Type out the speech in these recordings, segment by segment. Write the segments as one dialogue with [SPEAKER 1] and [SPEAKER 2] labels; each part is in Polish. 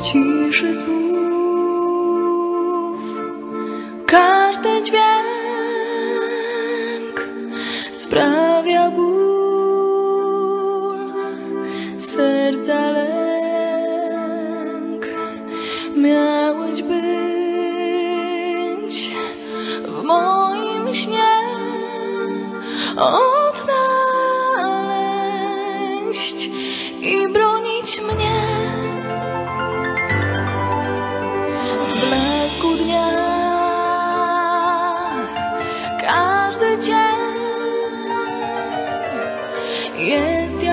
[SPEAKER 1] ciszy słów. Każdy dźwięk sprawia ból, serca lęk. Miałeś być w moim śnie, odnaleźć i bronić mnie.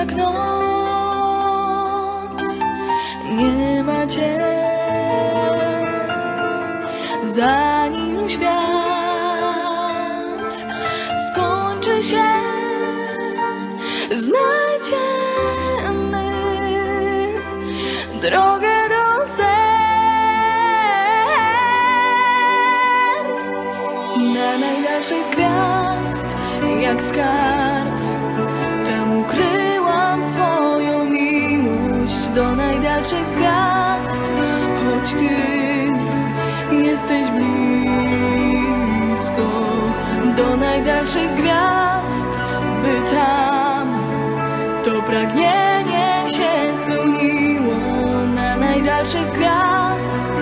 [SPEAKER 1] Jak noc, nie ma cię. Zanim świat skończy się, znajdziemy drogę do serc. Na z gwiazd, jak skarb, swoją miłość do najdalszej z gwiazd, choć ty jesteś blisko do najdalszej z gwiazd, by tam to pragnienie się spełniło na najdalszej z gwiazd,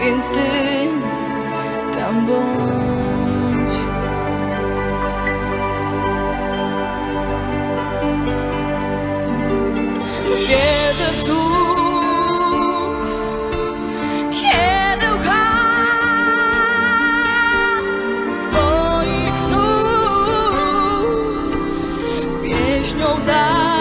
[SPEAKER 1] więc ty tam bądź. ňou záleží.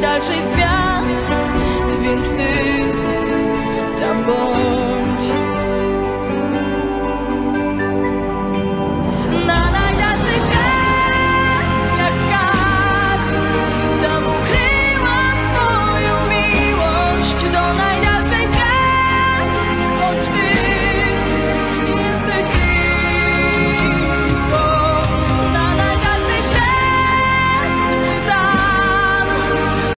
[SPEAKER 1] Na najdalszej z gwiazd, więc ty tam bądź.